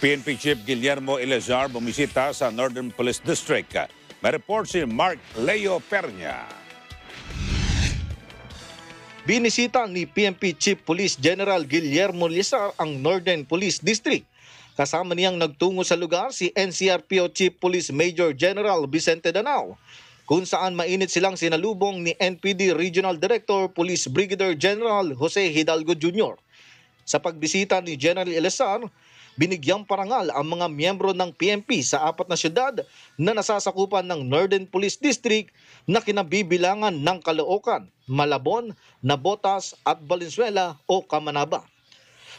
PNP Chief Guillermo Elezar bumisita sa Northern Police District. May report si Mark Leo Pernia. Binisita ni PNP Chief Police General Guillermo Lizar ang Northern Police District. Kasama niyang nagtungo sa lugar si NCRPO Chief Police Major General Vicente Danao kung saan mainit silang sinalubong ni NPD Regional Director Police Brigadier General Jose Hidalgo Jr. Sa pagbisita ni General Elezar, binigyang parangal ang mga miyembro ng PNP sa apat na syudad na nasasakupan ng Northern Police District na kinabibilangan ng Caloocan, Malabon, Nabotas at Valenzuela o Kamanaba.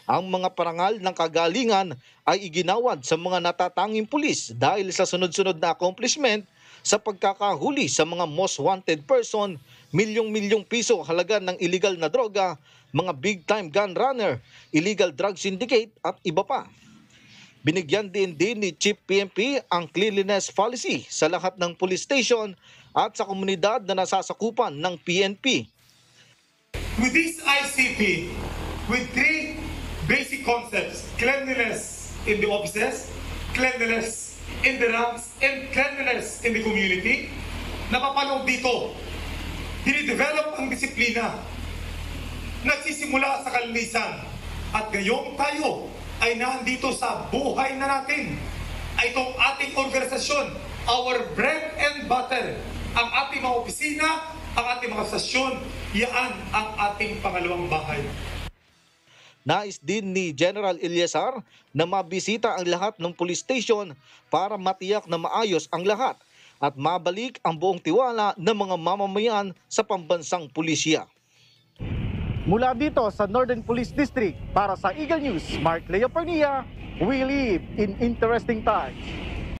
Ang mga parangal ng kagalingan ay iginawad sa mga natatanging pulis dahil sa sunod-sunod na accomplishment sa pagkakahuli sa mga most wanted person, milyong-milyong piso halaga ng illegal na droga, mga big-time gun runner, illegal drug syndicate at iba pa. Binigyan din din ni Chief PNP ang cleanliness policy sa lahat ng police station at sa komunidad na nasasakupan ng PNP. with this ICP, with three basic concepts cleanliness in the offices, cleanliness in the ranks, and cleanliness in the community, napapaloob dito. Dinidevelop ang disiplina. Nagsisimula sa kalinisan. At ngayong tayo ay nandito sa buhay na natin. Ay itong ating organisasyon, our bread and butter, ang ating mga opisina, ang ating mga stasyon, yan ang ating pangalawang bahay. Nais din ni General Eliasar na mabisita ang lahat ng police station para matiyak na maayos ang lahat at mabalik ang buong tiwala ng mga mamamayan sa pambansang pulisya. Mula dito sa Northern Police District para sa Eagle News, Mark Leo Pernia, we live in interesting times.